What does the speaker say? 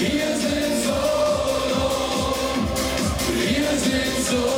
Riesen solo, Riesen solo.